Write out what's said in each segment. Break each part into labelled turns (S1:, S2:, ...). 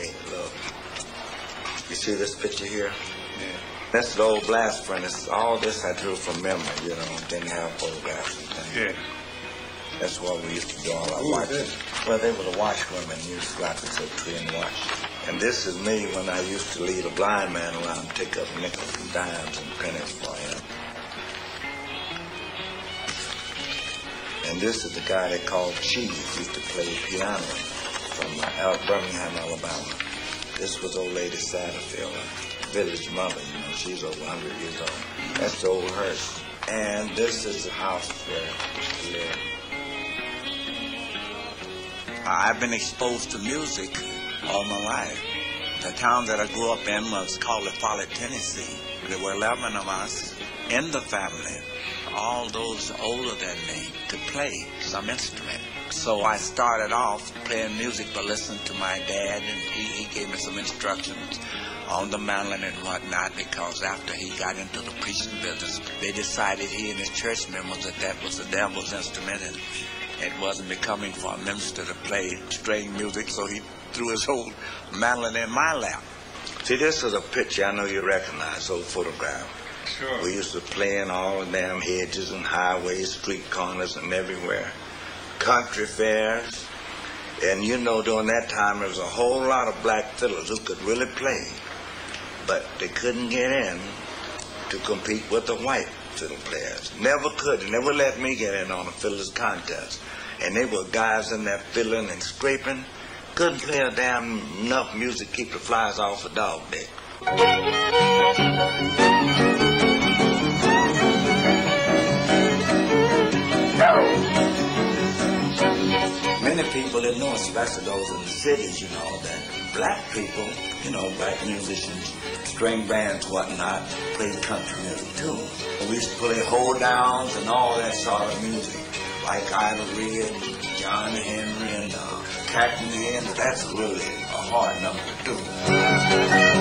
S1: play. Look. You see this picture here? Yeah. That's the old blast furnace. All this I drew from memory, you know, didn't have photographs and things.
S2: Yeah.
S1: That's what we used to do all our watching. Well, they were the washwomen. You used to out to the tree and watch. And this is me when I used to lead a blind man around and take up nickels and dimes and pennies for him. And this is the guy they called Cheese, used to play piano from uh, Birmingham, Alabama. This was old lady Satterfield, a village mother, you know, she's over 100 years old. That's the old hearse. And this is the house where we live. I've been exposed to music all my life. The town that I grew up in was called Follett, Tennessee. There were 11 of us in the family, all those older than me, to play some instrument. So I started off playing music by listening to my dad, and he, he gave me some instructions on the mandolin and whatnot because after he got into the preaching business, they decided he and his church members that that was the devil's instrument and it wasn't becoming for a minister to play string music, so he threw his whole mandolin in my lap. See, this is a picture I know you recognize, old photograph.
S2: Sure.
S1: We used to play in all the damn hedges and highways, street corners, and everywhere. Country fairs. And you know, during that time, there was a whole lot of black fiddlers who could really play. But they couldn't get in to compete with the white fiddle players. Never could. They never let me get in on a fiddler's contest. And they were guys in there fiddling and scraping. Couldn't play a damn enough music to keep the flies off a dog dick. Many people didn't know, especially those in the cities, you know, that black people, you know, black musicians, string bands, whatnot, played country music too. We used to play hoedowns and all that sort of music, like Ida Red, John Henry, and uh, Cackling Hen. That's really a hard number to do.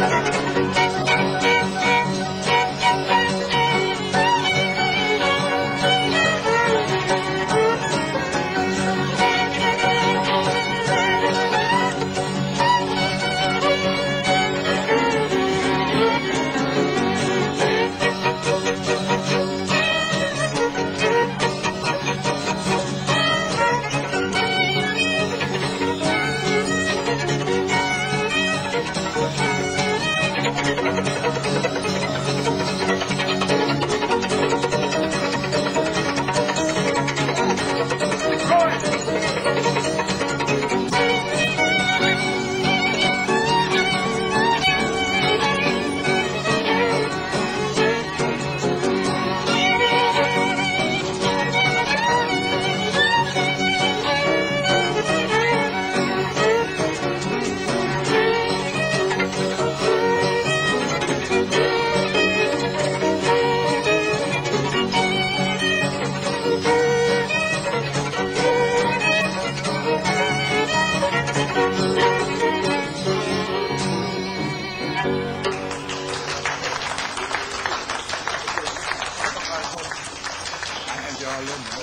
S1: Hallelujah.